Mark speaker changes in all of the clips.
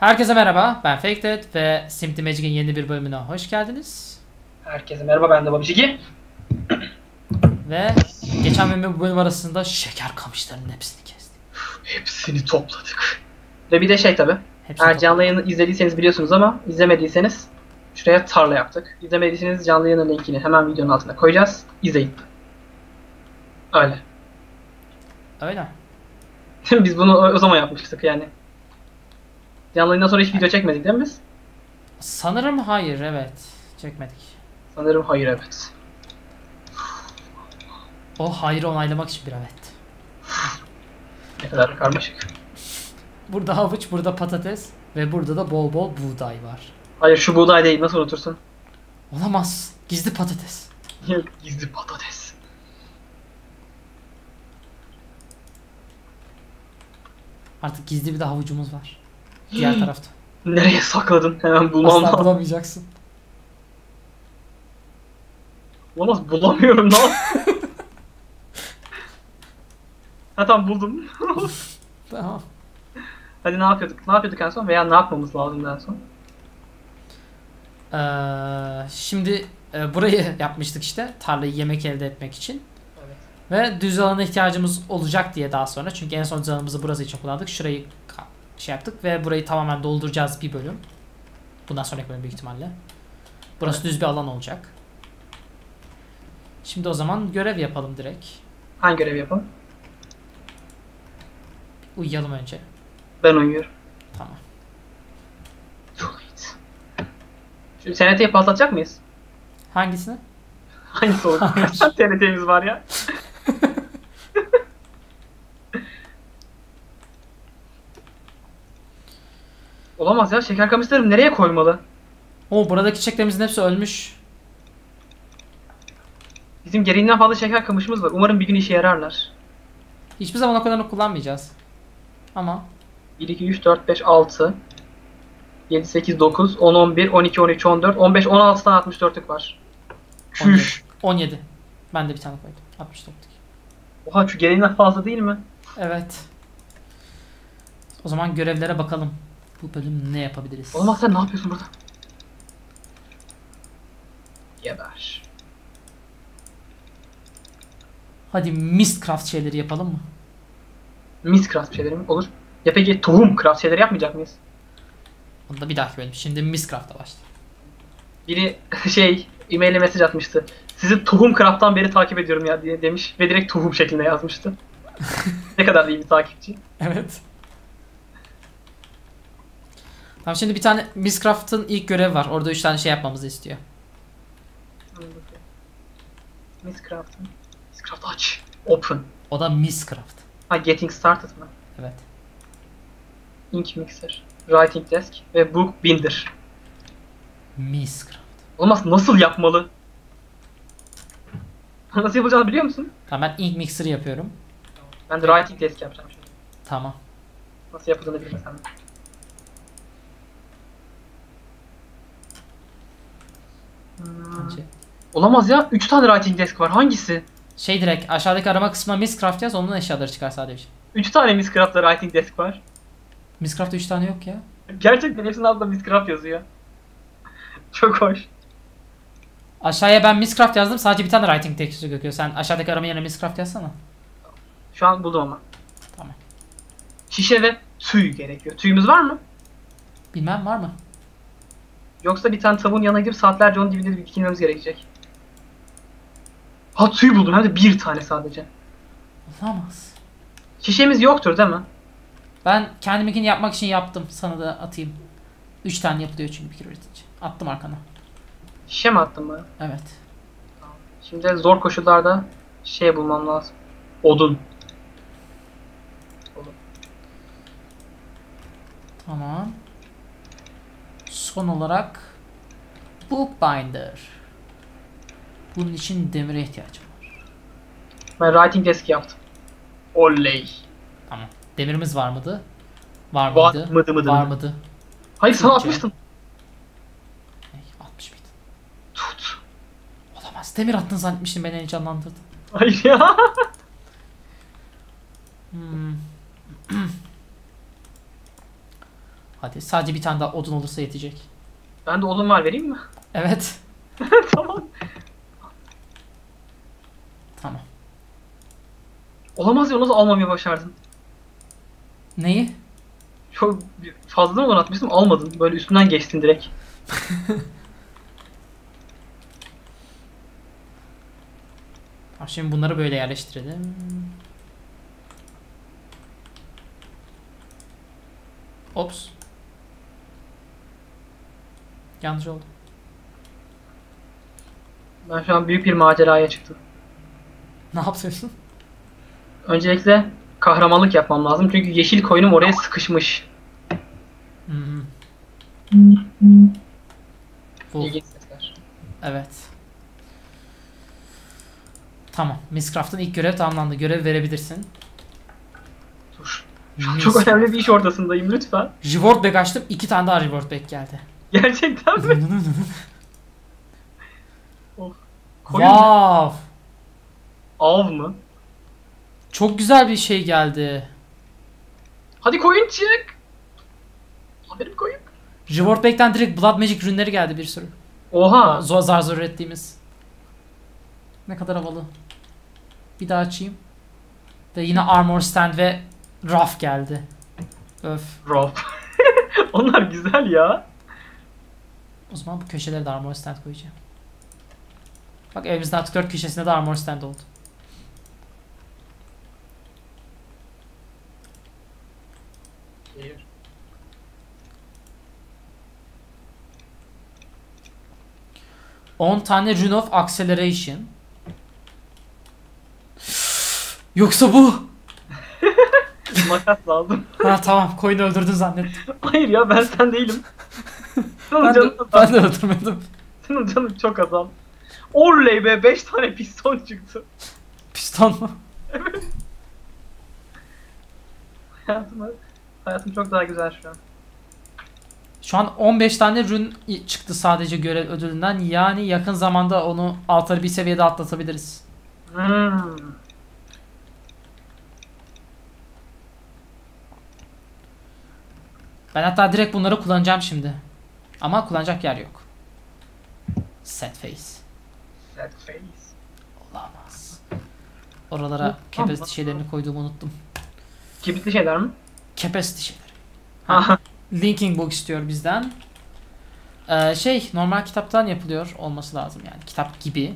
Speaker 1: Herkese merhaba, ben Faked ve Simpty Magic'in yeni bir bölümüne hoş geldiniz.
Speaker 2: Herkese merhaba ben de Babişiki.
Speaker 1: Ve geçen bölüm bu bölüm arasında şeker kamışlarının hepsini kestik.
Speaker 2: Hepsini topladık. Ve bir de şey tabi. Eğer canlı yayını izlediyseniz biliyorsunuz ama izlemediyseniz şuraya tarla yaptık. İzlemediyseniz canlı yayının linkini hemen videonun altına koyacağız. İzleyin. Öyle.
Speaker 1: Öyle.
Speaker 2: biz bunu o zaman yapmıştık yani. Canlı yayından sonra hiç video çekmedik değil mi biz?
Speaker 1: Sanırım hayır, evet. Çekmedik.
Speaker 2: Sanırım hayır evet.
Speaker 1: O hayrı onaylamak için bir evet.
Speaker 2: Ne kadar karmaşık.
Speaker 1: Burada havuç, burada patates ve burada da bol bol buğday var.
Speaker 2: Hayır şu buğday değil nasıl unutursun?
Speaker 1: Olamaz. Gizli patates.
Speaker 2: Gizli patates.
Speaker 1: Artık gizli bir de havucumuz var. Diğer tarafta.
Speaker 2: Nereye sakladın? Hemen bulmam
Speaker 1: Asla
Speaker 2: lazım.
Speaker 1: bulamayacaksın.
Speaker 2: Olamaz bulamıyorum lan. ha tamam buldum.
Speaker 1: Tamam.
Speaker 2: Hadi ne yapıyorduk? Ne yapıyorduk en son? Veya ne yapmamız lazım en son?
Speaker 1: Ee, şimdi e, burayı yapmıştık işte. Tarlayı yemek elde etmek için.
Speaker 2: Evet.
Speaker 1: Ve düz alana ihtiyacımız olacak diye daha sonra. Çünkü en son düz alanımızı burası için kullandık. Şurayı şey yaptık ve burayı tamamen dolduracağız bir bölüm. Bundan sonraki bölüm büyük ihtimalle. Burası düz bir alan olacak. Şimdi o zaman görev yapalım direkt.
Speaker 2: Hangi görevi yapalım?
Speaker 1: Uyuyalım önce.
Speaker 2: Ben uyuyorum.
Speaker 1: Tamam.
Speaker 2: Şu TNT'yi patlatacak mıyız?
Speaker 1: Hangisini?
Speaker 2: Hangisi tane TNT'miz var ya? Olamaz ya. Şeker kamışlarım nereye koymalı?
Speaker 1: O buradaki çiçeklerimizin hepsi ölmüş.
Speaker 2: Bizim gereğinden fazla şeker kamışımız var. Umarım bir gün işe yararlar.
Speaker 1: Hiçbir zaman o kadarını kullanmayacağız. Ama
Speaker 2: 1, 2, 3, 4, 5, 6 7, 8, 9, 10, 11, 12, 13, 14, 15, 16 tane 64'lük var.
Speaker 1: 17.
Speaker 2: Şuş.
Speaker 1: 17. Ben de bir tane koydum. 69.
Speaker 2: Oha şu gereğinden fazla değil mi?
Speaker 1: Evet. O zaman görevlere bakalım. Bu bölüm ne yapabiliriz?
Speaker 2: Olamaz sen ne yapıyorsun burada? Geber.
Speaker 1: Hadi Mistcraft şeyleri yapalım mı?
Speaker 2: Mis craft şeyleri mi? Olur. Ya peki tohum craft şeyleri yapmayacak mıyız?
Speaker 1: Onu da bir dahaki bölüm. Şimdi Mistcraft'a başla.
Speaker 2: Biri şey e-mail'e mesaj atmıştı. Sizi tohum craft'tan beri takip ediyorum ya diye demiş ve direkt tohum şeklinde yazmıştı. ne kadar da iyi bir takipçi.
Speaker 1: Evet. Tamam şimdi bir tane Mistcraft'ın ilk görevi var. Orada 3 tane şey yapmamızı istiyor.
Speaker 2: Mis craft mı? Mis craft aç. Open.
Speaker 1: O da Mistcraft.
Speaker 2: Ha getting started mı?
Speaker 1: Evet.
Speaker 2: Ink mixer. Writing desk ve book binder.
Speaker 1: Mistcraft.
Speaker 2: Olmaz nasıl yapmalı? nasıl yapacağını biliyor musun?
Speaker 1: Tamam ben Ink Mixer'ı yapıyorum.
Speaker 2: Ben de writing desk yapacağım şimdi.
Speaker 1: Tamam.
Speaker 2: Nasıl yapıldığını bilmesem de.
Speaker 1: Önce.
Speaker 2: Olamaz ya. 3 tane writing desk var. Hangisi?
Speaker 1: Şey direkt aşağıdaki arama kısmına Mistcraft yaz onun eşyaları çıkar sadece.
Speaker 2: 3 tane Miscraft'ta writing desk var.
Speaker 1: Mistcraft'ta 3 tane yok ya.
Speaker 2: Gerçekten hepsinin altında Miscraft yazıyor. Çok hoş.
Speaker 1: Aşağıya ben Mistcraft yazdım sadece bir tane writing tekstü gözüküyor. Sen aşağıdaki arama yerine Mistcraft yazsana.
Speaker 2: Şu an buldum ama.
Speaker 1: Tamam.
Speaker 2: Şişe ve tüy gerekiyor. Tüyümüz var mı?
Speaker 1: Bilmem var mı?
Speaker 2: Yoksa bir tane tavuğun yanına gidip saatlerce onun dibinde dikilmemiz gerekecek. Ha tüy buldum hem de bir tane sadece.
Speaker 1: Olamaz.
Speaker 2: Şişemiz yoktur değil mi?
Speaker 1: Ben kendiminkini yapmak için yaptım. Sana da atayım. 3 tane yapılıyor çünkü bir kere üretince. Attım arkana.
Speaker 2: Şişe mi attın bana?
Speaker 1: Evet.
Speaker 2: Şimdi zor koşullarda şey bulmam lazım. Odun.
Speaker 1: Tamam. Son olarak Bookbinder. Bunun için demire ihtiyacım var.
Speaker 2: Ben writing desk yaptım. Oley.
Speaker 1: Tamam. Demirimiz var mıydı? Var
Speaker 2: Var
Speaker 1: mıydı?
Speaker 2: mıdı mıdı
Speaker 1: Var
Speaker 2: mıdı.
Speaker 1: mıydı?
Speaker 2: Hayır sana atmıştım.
Speaker 1: Ey, 60 mıydı?
Speaker 2: Tut.
Speaker 1: Olamaz. Demir attın zannetmiştim beni heyecanlandırdın.
Speaker 2: Hayır ya.
Speaker 1: Hmm. Hadi sadece bir tane daha odun olursa yetecek.
Speaker 2: Ben de odun var vereyim mi?
Speaker 1: Evet.
Speaker 2: tamam.
Speaker 1: Tamam.
Speaker 2: Olamaz ya nasıl almamayı başardın?
Speaker 1: Neyi?
Speaker 2: Çok fazladan odun atmıştım almadın. Böyle üstünden geçtin direkt.
Speaker 1: Tamam, şimdi bunları böyle yerleştirelim. Ops. Yanlış oldu.
Speaker 2: Ben şu an büyük bir maceraya çıktım.
Speaker 1: Ne yapıyorsun?
Speaker 2: Öncelikle kahramanlık yapmam lazım çünkü yeşil koyunum oraya sıkışmış.
Speaker 1: Hmm. Bu.
Speaker 2: İlginç sesler.
Speaker 1: Evet. Tamam. Miss Craft'ın ilk görev tamamlandı. Görev verebilirsin.
Speaker 2: Dur. Çok önemli bir iş ortasındayım lütfen.
Speaker 1: Reward bag açtım. iki tane daha reward bag geldi.
Speaker 2: Gerçekten mi? Koyun
Speaker 1: wow.
Speaker 2: av mı?
Speaker 1: Çok güzel bir şey geldi.
Speaker 2: Hadi koyun çık. Haberim koyun.
Speaker 1: Reward bag'den direkt Blood Magic ürünleri geldi bir sürü.
Speaker 2: Oha.
Speaker 1: Zor zar zor ürettiğimiz. Ne kadar havalı. Bir daha açayım. Ve yine armor stand ve raf geldi. Öf.
Speaker 2: Rob. Onlar güzel ya.
Speaker 1: O zaman bu köşelere de armor stand koyacağım. Bak evimizin artık dört köşesinde de armor stand oldu.
Speaker 2: Hayır.
Speaker 1: On tane Rune of Acceleration. Yoksa bu.
Speaker 2: Makas lazım.
Speaker 1: Ha tamam koyunu öldürdün zannettim.
Speaker 2: Hayır ya ben sen değilim. Senin
Speaker 1: Ben de, ben öldürmedim.
Speaker 2: Senin canın çok azal. Oley be 5 tane piston çıktı.
Speaker 1: Piston mu?
Speaker 2: Hayatım, hayatım çok daha güzel şu an.
Speaker 1: Şu an 15 tane rün çıktı sadece görev ödülünden. Yani yakın zamanda onu altları bir seviyede atlatabiliriz.
Speaker 2: Hmm.
Speaker 1: Ben hatta direkt bunları kullanacağım şimdi. Ama kullanacak yer yok. Set face.
Speaker 2: Sad face.
Speaker 1: Olamaz. Oralara capacity şeylerini koyduğumu unuttum.
Speaker 2: Kibritli şeyler mi?
Speaker 1: Capacity şeyleri.
Speaker 2: Aha.
Speaker 1: Linking book istiyor bizden. Ee, şey normal kitaptan yapılıyor olması lazım yani. Kitap gibi.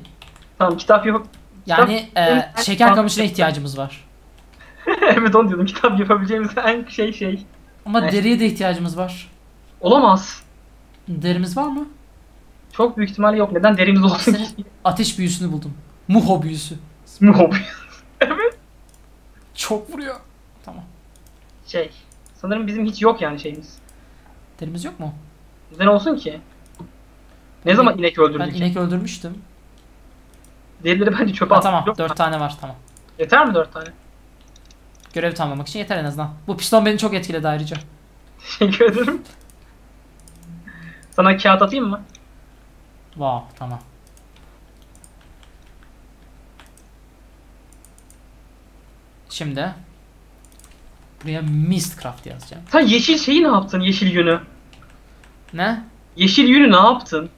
Speaker 2: tamam kitap yok.
Speaker 1: Yani
Speaker 2: Kitap-
Speaker 1: e, şeker kamışına ihtiyacımız var.
Speaker 2: evet onu diyordum. Kitap yapabileceğimiz en şey şey.
Speaker 1: Ama
Speaker 2: Evet.
Speaker 1: deriye de ihtiyacımız var.
Speaker 2: Olamaz.
Speaker 1: Derimiz var mı?
Speaker 2: Çok büyük ihtimalle yok. Neden derimiz olsun ki?
Speaker 1: Ateş büyüsünü buldum. Muho büyüsü.
Speaker 2: Mob.
Speaker 1: Çok vuruyor. Tamam.
Speaker 2: şey. Sanırım bizim hiç yok yani şeyimiz.
Speaker 1: Derimiz yok mu?
Speaker 2: Neden olsun ki? Ne zaman inek
Speaker 1: Ben
Speaker 2: öldürdük?
Speaker 1: inek öldürmüştüm.
Speaker 2: Derileri bence çöpe
Speaker 1: Ha,
Speaker 2: at.
Speaker 1: tamam.
Speaker 2: Yok.
Speaker 1: 4 tane var tamam.
Speaker 2: Yeter mi 4 tane?
Speaker 1: Görevi tamamlamak için yeter en azından. Bu piston beni çok etkiledi ayrıca.
Speaker 2: Teşekkür ederim. Sana kağıt atayım mı?
Speaker 1: Wow tamam. Şimdi buraya Mistcraft yazacağım.
Speaker 2: Sen yeşil şeyi ne yaptın? Yeşil yünü.
Speaker 1: Ne?
Speaker 2: Yeşil yünü ne yaptın?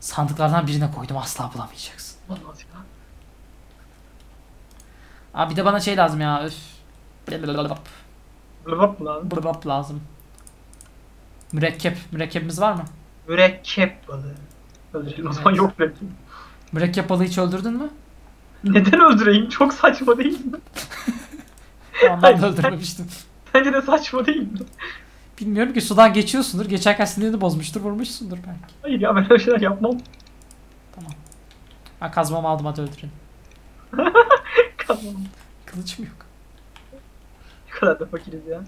Speaker 1: Sandıklardan birine koydum asla bulamayacaksın.
Speaker 2: Olmaz ya.
Speaker 1: Aa bir de bana şey lazım ya. Üf. Blablabla.
Speaker 2: Bırbap mı lazım?
Speaker 1: Lazım. Mürekkep. Mürekkebimiz var mı?
Speaker 2: Mürekkep balığı. Öldürelim o zaman
Speaker 1: Evet.
Speaker 2: yok mürekkep.
Speaker 1: Mürekkep balığı hiç öldürdün mü?
Speaker 2: Neden öldüreyim? Çok saçma değil mi?
Speaker 1: Tamam ben de
Speaker 2: Hayır.
Speaker 1: öldürmemiştim.
Speaker 2: Bence de saçma değil mi?
Speaker 1: Bilmiyorum ki sudan geçiyorsundur. Geçerken sinirini bozmuştur, vurmuşsundur belki.
Speaker 2: Hayır ya ben öyle şeyler yapmam.
Speaker 1: Ben kazmamı aldım hadi öldürün.
Speaker 2: Kazmam.
Speaker 1: Kılıçım yok.
Speaker 2: Ne kadar da fakiriz ya.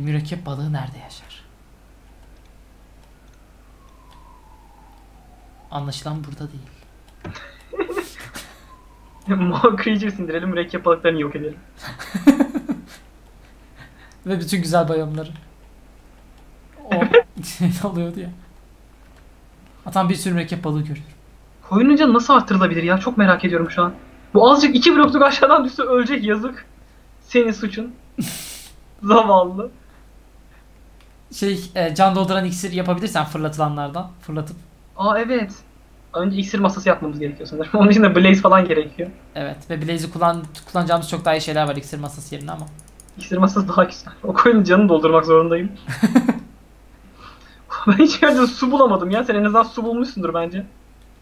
Speaker 1: Bir mürekkep balığı nerede yaşar? Anlaşılan burada değil.
Speaker 2: Mall Creatures indirelim mürekkep balıklarını yok edelim.
Speaker 1: Ve bütün güzel bayamları. O ne oluyordu ya? Atan bir sürü mürekkep balığı görüyorum.
Speaker 2: Koyunun canı nasıl arttırılabilir ya? Çok merak ediyorum şu an. Bu azıcık iki blokluk aşağıdan düşse ölecek yazık. Senin suçun. Zavallı.
Speaker 1: Şey e, can dolduran iksir yapabilirsen fırlatılanlardan fırlatıp.
Speaker 2: Aa evet. Önce iksir masası yapmamız gerekiyor sanırım. Onun için de blaze falan gerekiyor.
Speaker 1: Evet ve Blaze'i kullan, kullanacağımız çok daha iyi şeyler var iksir masası yerine ama.
Speaker 2: İksir masası daha güzel. O koyunun canını doldurmak zorundayım. ben hiç yerde su bulamadım ya. Sen en azından su bulmuşsundur bence.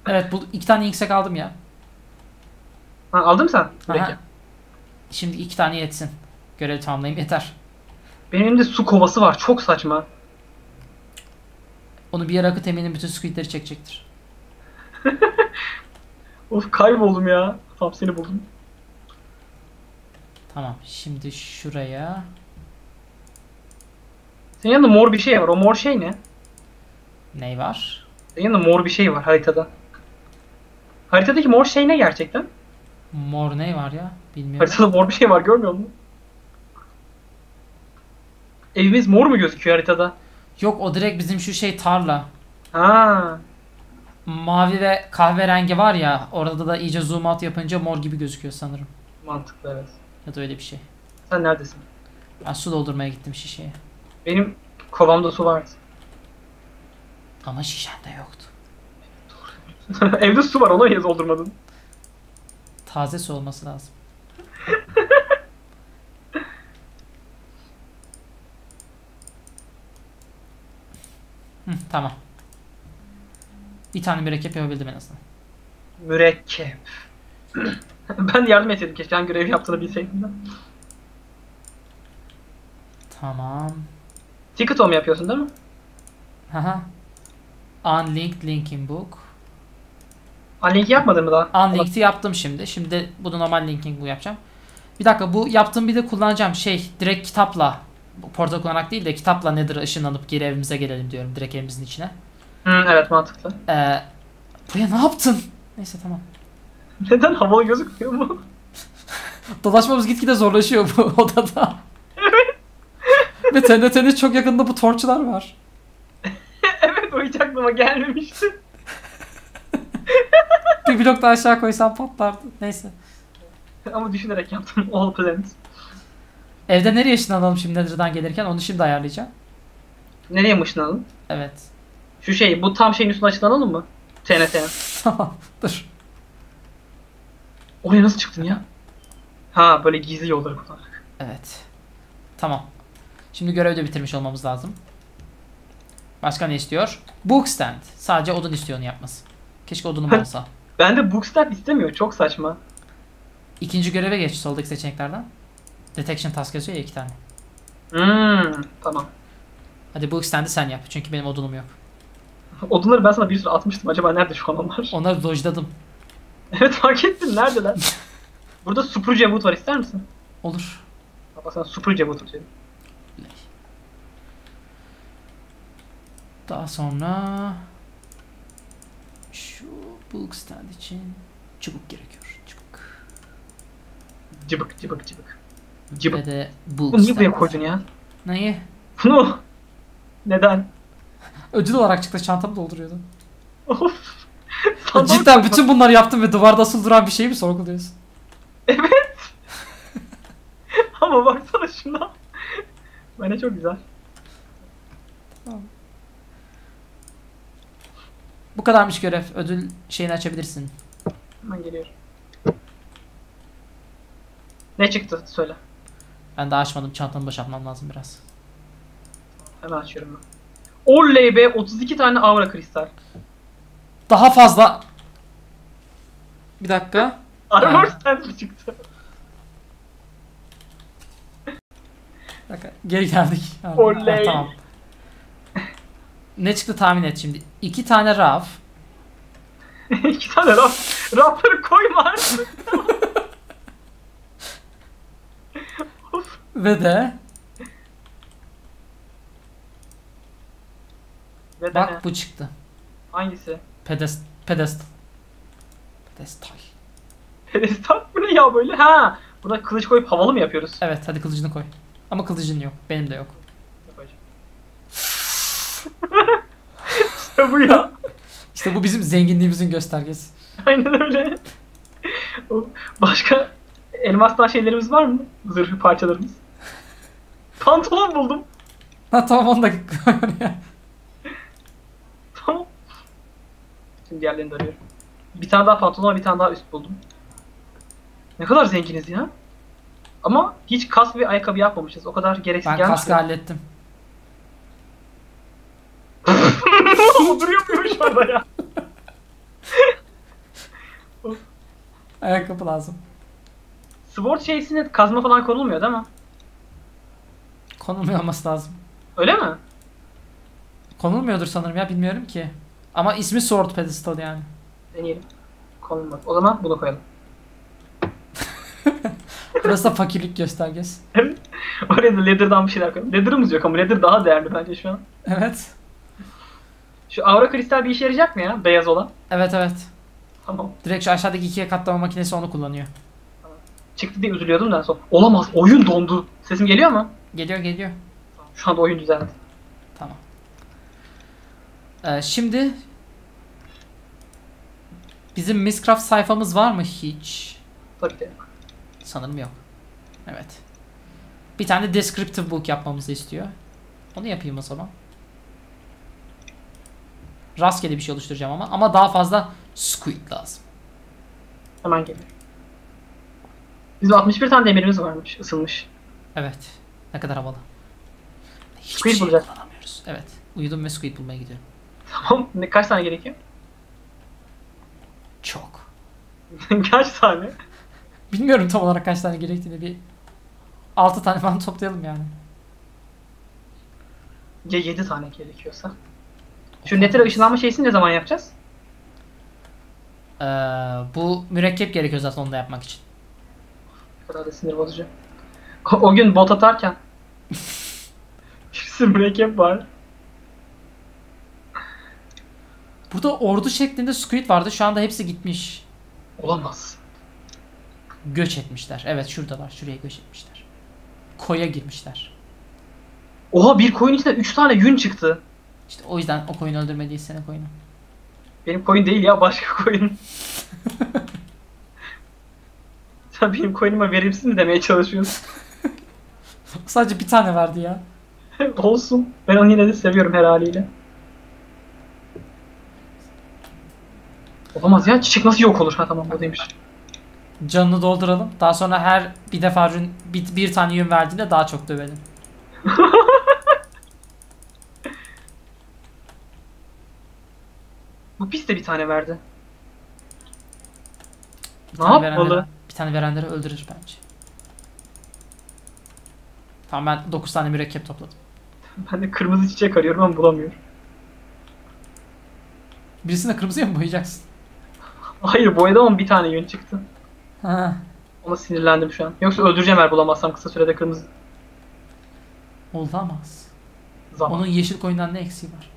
Speaker 1: Evet bu iki tane iksek aldım ya.
Speaker 2: Ha, aldın mı sen?
Speaker 1: Aha.
Speaker 2: Peki.
Speaker 1: Şimdi iki tane yetsin. Görevi tamamlayayım yeter.
Speaker 2: Benim elimde su kovası var. Çok saçma.
Speaker 1: Onu bir yere akıt eminim bütün squidleri çekecektir.
Speaker 2: Of kayboldum ya. Tam seni buldum.
Speaker 1: Tamam şimdi şuraya.
Speaker 2: Senin yanında mor bir şey var. O mor şey ne?
Speaker 1: Ney var?
Speaker 2: Senin yanında mor bir şey var haritada. Haritadaki mor şey ne gerçekten?
Speaker 1: Mor ney var ya? Bilmiyorum.
Speaker 2: Haritada mor bir şey var görmüyor musun? Evimiz mor mu gözüküyor haritada?
Speaker 1: Yok o direkt bizim şu şey tarla.
Speaker 2: Ha.
Speaker 1: Mavi ve kahverengi var ya orada da iyice zoom out yapınca mor gibi gözüküyor sanırım.
Speaker 2: Mantıklı evet.
Speaker 1: Ya da öyle bir şey.
Speaker 2: Sen neredesin?
Speaker 1: Ben su doldurmaya gittim şişeye.
Speaker 2: Benim kovamda su vardı.
Speaker 1: Ama şişende yoktu.
Speaker 2: Evde su var ona niye doldurmadın?
Speaker 1: Taze su olması lazım. Hı, tamam. Bir tane mürekkep yapabildim en azından.
Speaker 2: Mürekkep. ben yardım etseydim keşke. Ben görev yaptığını bilseydim de.
Speaker 1: Tamam.
Speaker 2: Ticket home yapıyorsun değil mi?
Speaker 1: Haha. Unlinked linking book.
Speaker 2: Unlink yapmadın mı daha?
Speaker 1: Unlinked'i yaptım şimdi. Şimdi bunu normal linking bu yapacağım. Bir dakika bu yaptığım bir de kullanacağım şey direkt kitapla portal kullanarak değil de kitapla Nether'a ışınlanıp geri evimize gelelim diyorum direkt evimizin içine.
Speaker 2: Hı, evet mantıklı.
Speaker 1: Ee, buraya ne yaptın? Neyse tamam.
Speaker 2: Neden havalı gözükmüyor mu?
Speaker 1: Dolaşmamız gitgide zorlaşıyor bu odada. Ve TNT'nin çok yakında bu torçlar var.
Speaker 2: evet o hiç aklıma gelmemişti.
Speaker 1: Bir blok daha aşağı koysam patlardı. Neyse.
Speaker 2: Ama düşünerek yaptım. All plans.
Speaker 1: Evde nereye ışınlanalım şimdi Nether'dan gelirken onu şimdi ayarlayacağım.
Speaker 2: Nereye mışınalım?
Speaker 1: Evet.
Speaker 2: Şu şey, bu tam şeyin üstüne açıklanalım mı?
Speaker 1: Tamam dur.
Speaker 2: Oraya nasıl çıktın ya? Ha böyle gizli yolları kullanarak.
Speaker 1: Evet. Tamam. Şimdi görevi de bitirmiş olmamız lazım. Başka ne istiyor? Bookstand. Sadece odun istiyor onu yapması. Keşke odunum olsa.
Speaker 2: Bende bookstep istemiyor. Çok saçma.
Speaker 1: İkinci göreve geç soldaki seçeneklerden. Detection task yazıyor ya iki tane.
Speaker 2: Hmm, tamam.
Speaker 1: Hadi bookstand'i sen yap. Çünkü benim odunum yok.
Speaker 2: Odunları ben sana bir sürü atmıştım. Acaba nerede şu an onlar?
Speaker 1: Onları dojladım.
Speaker 2: evet fark ettim. Neredeler? Burada Supruce Wood var. ister misin?
Speaker 1: Olur.
Speaker 2: Bak sana Wood dedim.
Speaker 1: Daha sonra şu bookstand için çubuk gerekiyor. Çubuk.
Speaker 2: Cıbık cıbık cıbık. Cıbık.
Speaker 1: Ve de
Speaker 2: Bunu niye buraya koydun ya?
Speaker 1: Neyi?
Speaker 2: Bunu. Neden?
Speaker 1: Ödül olarak çıktı çantamı dolduruyordum.
Speaker 2: Of.
Speaker 1: Cidden bütün bunları yaptım ve duvarda asıl duran bir şeyi mi sorguluyorsun?
Speaker 2: Evet. Ama baksana şuna. Bence çok güzel.
Speaker 1: Bu kadarmış görev. Ödül şeyini açabilirsin.
Speaker 2: Hemen geliyorum. Ne çıktı söyle.
Speaker 1: Ben daha açmadım. Çantamı boşaltmam lazım biraz.
Speaker 2: Hemen açıyorum ben. Oley be 32 tane aura kristal.
Speaker 1: Daha fazla. Bir dakika.
Speaker 2: Armor
Speaker 1: Ha.
Speaker 2: stand çıktı.
Speaker 1: Bir dakika. Geri geldik.
Speaker 2: Oley.
Speaker 1: ha, tamam. Ne çıktı tahmin et şimdi. İki tane raf.
Speaker 2: İki tane raf. Rafları koyma artık. of.
Speaker 1: Ve de
Speaker 2: Ve de ne?
Speaker 1: bak bu çıktı.
Speaker 2: Hangisi?
Speaker 1: Pedest pedestal. Pedestal.
Speaker 2: Pedestal bu ne ya böyle? Ha. Buna kılıç koyup havalı mı yapıyoruz?
Speaker 1: Evet hadi kılıcını koy. Ama kılıcın yok. Benim de yok.
Speaker 2: İşte bu ya.
Speaker 1: İşte bu bizim zenginliğimizin göstergesi.
Speaker 2: Aynen öyle. Başka elmastan şeylerimiz var mı? Zırhı parçalarımız. Pantolon buldum.
Speaker 1: Ha tamam onu da oraya.
Speaker 2: Tamam. Şimdi diğerlerini de arıyorum. Bir tane daha pantolon bir tane daha üst buldum. Ne kadar zenginiz ya. Ama hiç kask ve ayakkabı yapmamışız. O kadar gereksiz
Speaker 1: Ben
Speaker 2: gelmiş.
Speaker 1: kaskı hallettim.
Speaker 2: duruyor muymuş orada ya?
Speaker 1: Ayakkabı lazım.
Speaker 2: Sword şeysine kazma falan konulmuyor değil mi?
Speaker 1: Konulmuyor olması lazım.
Speaker 2: Öyle mi?
Speaker 1: Konulmuyordur sanırım ya bilmiyorum ki. Ama ismi Sword Pedestal yani.
Speaker 2: Deneyelim. Konulmaz. O zaman bunu koyalım.
Speaker 1: Burası da fakirlik göstergesi.
Speaker 2: Oraya da leather'dan bir şeyler koyalım. Leather'ımız yok ama leather daha değerli bence şu an.
Speaker 1: Evet.
Speaker 2: Şu aura kristal bir işe yarayacak mı ya? Beyaz olan.
Speaker 1: Evet evet.
Speaker 2: Tamam.
Speaker 1: Direkt şu aşağıdaki ikiye katlama makinesi onu kullanıyor.
Speaker 2: Çıktı diye üzülüyordum da sonra. Olamaz. Oyun dondu. Sesim geliyor mu?
Speaker 1: Geliyor geliyor.
Speaker 2: Şu anda oyun düzeldi.
Speaker 1: Tamam. Ee, şimdi bizim Mistcraft sayfamız var mı hiç?
Speaker 2: Tabii ki.
Speaker 1: Sanırım yok. Evet. Bir tane descriptive book yapmamızı istiyor. Onu yapayım o zaman. Rastgele bir şey oluşturacağım ama. Ama daha fazla squid lazım.
Speaker 2: Hemen geliyor. Bizim 61 tane demirimiz varmış. ısınmış.
Speaker 1: Evet. Ne kadar havalı. Hiçbir
Speaker 2: Squid
Speaker 1: şey
Speaker 2: bulacağız.
Speaker 1: kullanamıyoruz. Evet. Uyudum ve squid bulmaya gidiyorum.
Speaker 2: Tamam. Ne, kaç tane gerekiyor?
Speaker 1: Çok.
Speaker 2: kaç tane?
Speaker 1: Bilmiyorum tam olarak kaç tane gerektiğini bir 6 tane falan toplayalım yani.
Speaker 2: Ya 7 tane gerekiyorsa. Şu netere ışınlanma şeysini ne zaman yapacağız?
Speaker 1: Ee, bu mürekkep gerekiyor zaten onu da yapmak için.
Speaker 2: Ne kadar da sinir bozucu. O, gün bot atarken bir sürü mürekkep var.
Speaker 1: Burada ordu şeklinde squid vardı. Şu anda hepsi gitmiş.
Speaker 2: Olamaz.
Speaker 1: Göç etmişler. Evet şuradalar. Şuraya göç etmişler. Koya girmişler.
Speaker 2: Oha bir koyun içinde 3 tane yün çıktı.
Speaker 1: İşte o yüzden o koyunu öldürmediği senin koyunu.
Speaker 2: Benim koyun değil ya başka koyun. Sen benim koyunuma verimsiz mi demeye çalışıyorsun?
Speaker 1: Sadece bir tane verdi ya.
Speaker 2: Olsun. Ben onu yine de seviyorum her haliyle. Olamaz ya çiçek nasıl yok olur? Ha tamam buradaymış.
Speaker 1: Canını dolduralım. Daha sonra her bir defa rün, bir, bir tane yün verdiğinde daha çok dövelim.
Speaker 2: Bu pis de bir tane verdi.
Speaker 1: Bir
Speaker 2: Ne
Speaker 1: tane
Speaker 2: yapmalı?
Speaker 1: verenleri, bir tane verenleri öldürür bence. Tamam ben 9 tane mürekkep topladım.
Speaker 2: Ben de kırmızı çiçek arıyorum ama bulamıyorum.
Speaker 1: Birisini de kırmızıya mı boyayacaksın?
Speaker 2: Hayır boyada ama bir tane yün çıktı.
Speaker 1: Ha.
Speaker 2: Ona sinirlendim şu an. Yoksa öldüreceğim eğer bulamazsam kısa sürede kırmızı
Speaker 1: Olamaz.
Speaker 2: zaman.
Speaker 1: Onun yeşil koyundan ne eksiği var?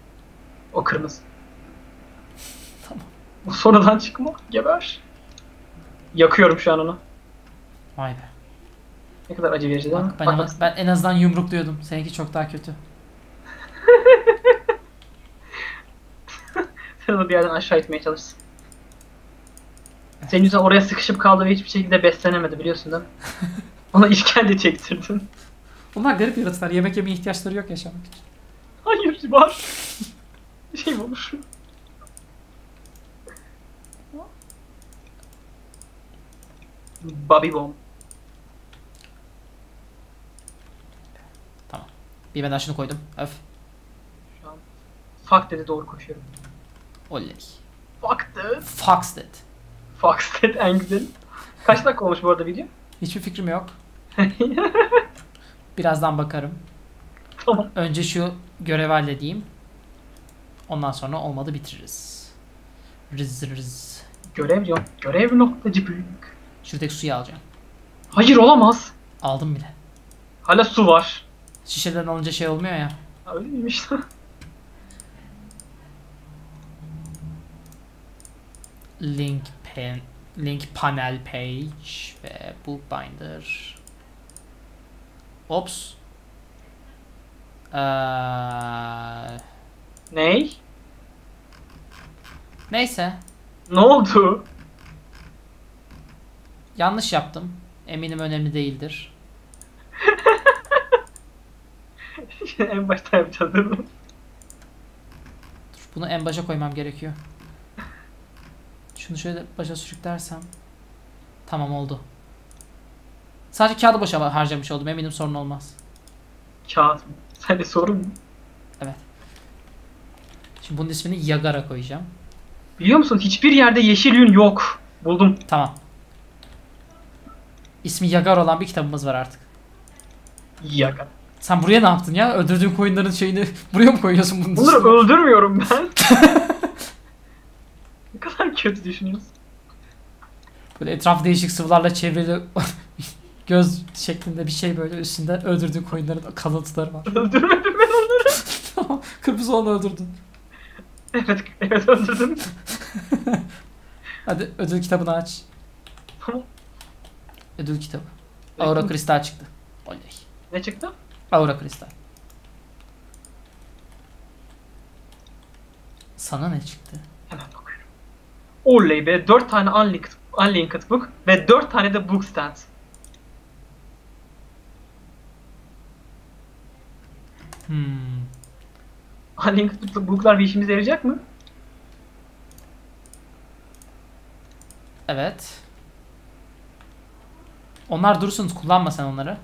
Speaker 2: O kırmızı.
Speaker 1: Tamam.
Speaker 2: Bu sonradan çıkma. Geber. Yakıyorum şu an onu.
Speaker 1: Vay be.
Speaker 2: Ne kadar acı verici değil mi?
Speaker 1: Ben, ama- ben en azından yumrukluyordum. Seninki çok daha kötü.
Speaker 2: Sen onu bir yerden aşağı itmeye çalışsın. Senin yüzünden oraya sıkışıp kaldı ve hiçbir şekilde beslenemedi biliyorsun değil mi? Ona işkence çektirdin.
Speaker 1: Bunlar garip yaratıklar. Yemek yemeye ihtiyaçları yok yaşamak için.
Speaker 2: Hayır var. Bir şey mi olur? Bobby Bomb.
Speaker 1: Bir ben şunu koydum. Öf.
Speaker 2: Şu an fuck dedi doğru koşuyorum.
Speaker 1: Oley.
Speaker 2: Fuck dedi.
Speaker 1: Fox dead.
Speaker 2: Fuck dedi en güzel. Kaç dakika olmuş bu arada video?
Speaker 1: Hiçbir fikrim yok. Birazdan bakarım.
Speaker 2: tamam.
Speaker 1: Önce şu görevi halledeyim. Ondan sonra olmadı bitiririz. Rız rız.
Speaker 2: Görev yok. Görev noktacı büyük.
Speaker 1: Şuradaki suyu alacağım.
Speaker 2: Hayır olamaz.
Speaker 1: Aldım bile.
Speaker 2: Hala su var.
Speaker 1: Şişeden alınca şey olmuyor ya.
Speaker 2: Öyle miymiş?
Speaker 1: Link pen, link panel page ve bookbinder. Ops. Ee,
Speaker 2: Ney?
Speaker 1: neyse.
Speaker 2: Ne oldu?
Speaker 1: Yanlış yaptım. Eminim önemli değildir.
Speaker 2: en başta yapacağız değil mi?
Speaker 1: Dur, bunu en başa koymam gerekiyor. Şunu şöyle başa sürüklersem. Tamam oldu. Sadece kağıdı boşa harcamış oldum. Eminim sorun olmaz.
Speaker 2: Kağıt mı? Sende sorun mu?
Speaker 1: Şimdi bunun ismini Yagara koyacağım.
Speaker 2: Biliyor musun hiçbir yerde yeşil yün yok. Buldum.
Speaker 1: Tamam. İsmi Yagara olan bir kitabımız var artık.
Speaker 2: Yaga.
Speaker 1: Sen buraya ne yaptın ya? Öldürdüğün koyunların şeyini buraya mı koyuyorsun bunun
Speaker 2: Bunları öldürmüyorum ben. ne kadar kötü düşünüyorsun.
Speaker 1: Böyle etraf değişik sıvılarla çevrili göz şeklinde bir şey böyle üstünde öldürdüğün koyunların kalıntıları var.
Speaker 2: Öldürmedim ben onları.
Speaker 1: Kırmızı olanı öldürdün.
Speaker 2: Evet, evet öldürdüm.
Speaker 1: Hadi ödül kitabını aç. Ödül kitabı. Aura kristal çıktı. Oley.
Speaker 2: Ne çıktı?
Speaker 1: Aura kristal. Sana ne çıktı?
Speaker 2: Hemen bakıyorum. Oley be 4 tane unlinked, unlinked book ve 4 tane de book stand.
Speaker 1: Hmm.
Speaker 2: Unlinked booklar bir işimize yarayacak mı?
Speaker 1: Evet. Onlar dursun kullanma sen onları.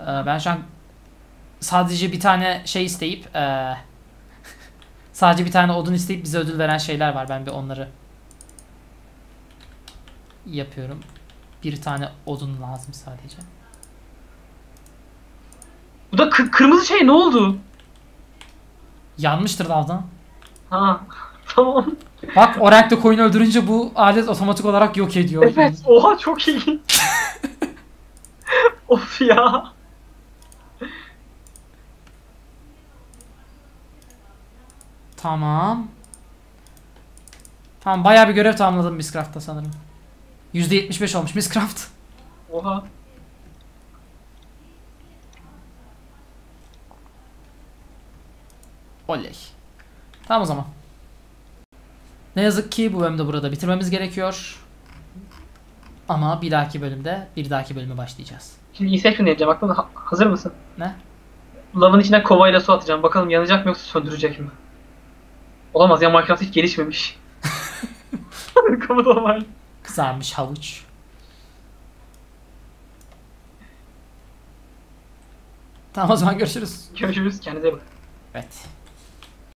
Speaker 1: Ee, ben şu an sadece bir tane şey isteyip ee, sadece bir tane odun isteyip bize ödül veren şeyler var. Ben bir onları yapıyorum. Bir tane odun lazım sadece.
Speaker 2: Bu da kı- kırmızı şey ne oldu?
Speaker 1: Yanmıştır daldan.
Speaker 2: Ha tamam.
Speaker 1: Bak o renkte koyun öldürünce bu alet otomatik olarak yok ediyor.
Speaker 2: Evet oha çok iyi. of ya.
Speaker 1: Tamam. Tamam bayağı bir görev tamamladım Misscraft'ta sanırım. %75 olmuş Misscraft.
Speaker 2: Oha.
Speaker 1: Oley. Tamam o zaman. Ne yazık ki bu bölümde burada bitirmemiz gerekiyor. Ama bir dahaki bölümde bir dahaki bölüme başlayacağız.
Speaker 2: Şimdi Inception diyeceğim aklında ha- hazır mısın?
Speaker 1: Ne?
Speaker 2: Lavın içine kovayla su atacağım. Bakalım yanacak mı yoksa söndürecek mi? Olamaz ya Minecraft hiç gelişmemiş. Kafada var.
Speaker 1: Kızarmış havuç. Tamam o zaman görüşürüz.
Speaker 2: Görüşürüz. Kendinize iyi bakın.
Speaker 1: Evet.